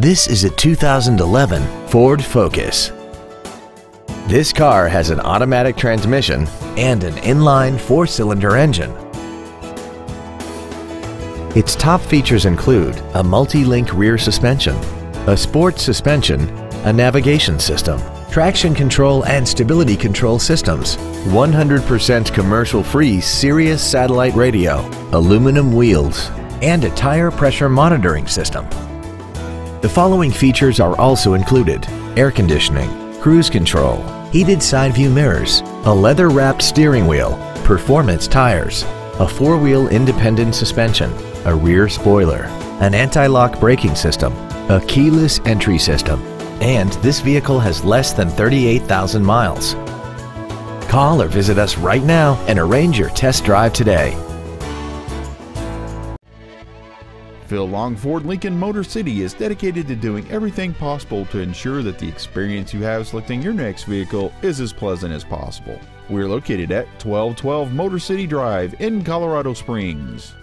This is a 2011 Ford Focus. This car has an automatic transmission and an inline four-cylinder engine. Its top features include a multi-link rear suspension, a sports suspension, a navigation system, traction control and stability control systems, 100% commercial-free Sirius satellite radio, aluminum wheels, and a tire pressure monitoring system. The following features are also included. Air conditioning, cruise control, heated side view mirrors, a leather-wrapped steering wheel, performance tires, a four-wheel independent suspension, a rear spoiler, an anti-lock braking system, a keyless entry system, and this vehicle has less than 38,000 miles. Call or visit us right now and arrange your test drive today. Phil Long Ford Lincoln Motor City is dedicated to doing everything possible to ensure that the experience you have selecting your next vehicle is as pleasant as possible. We're located at 1212 Motor City Drive in Colorado Springs.